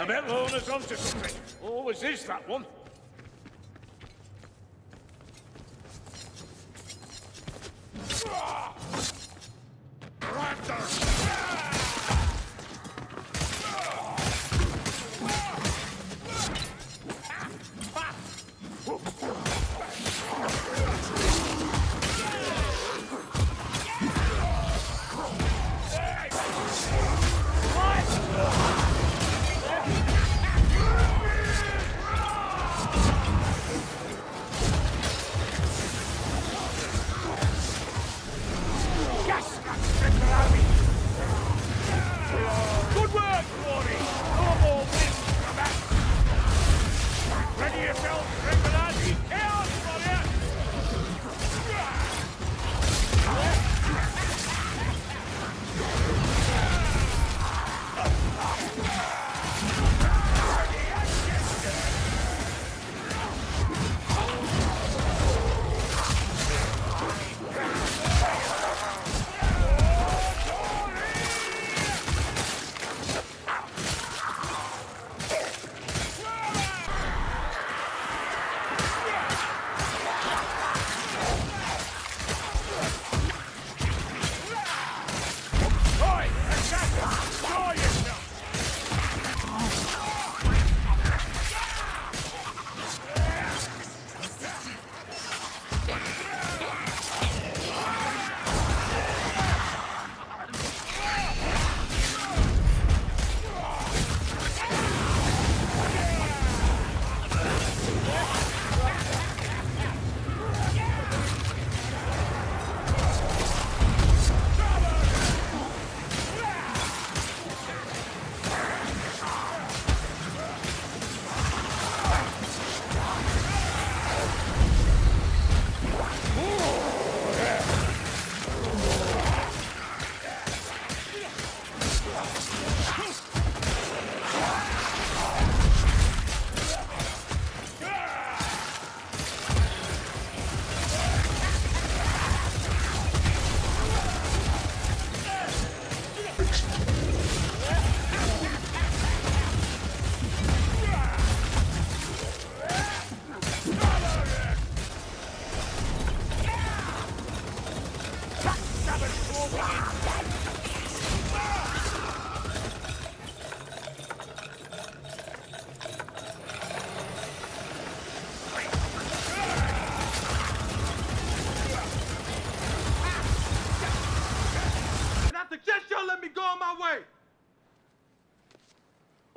A bit Lohner's onto something. concentrate. Oh, is this that one?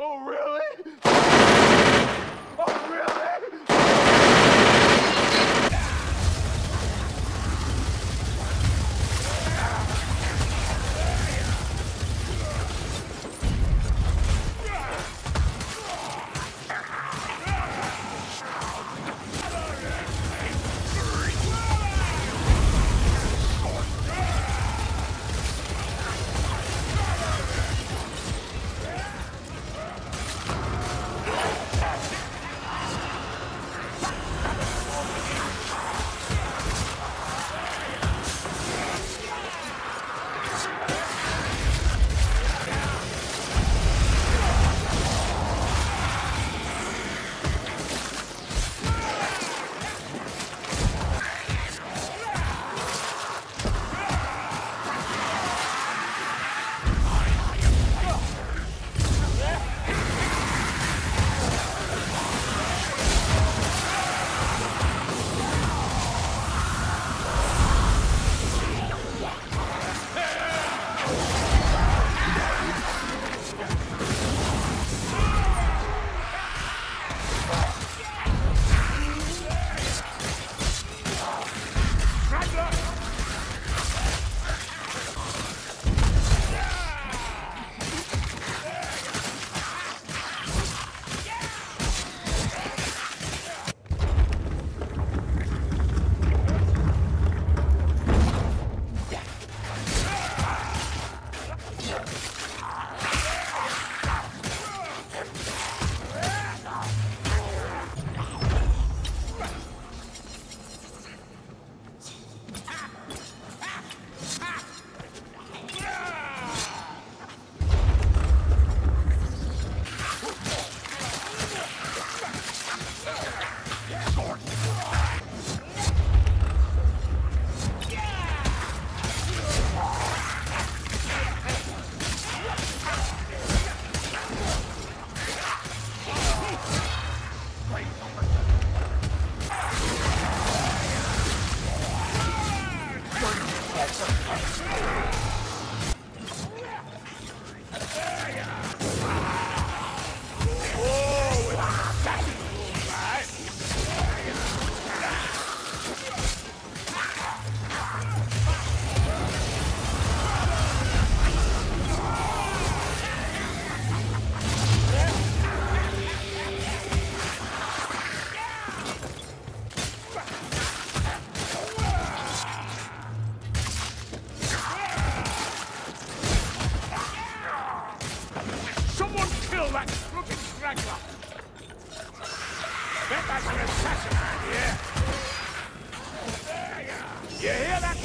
Oh, really? Yeah. Like a crooked straggler. Bet that's an assassin yeah. There you are. You hear that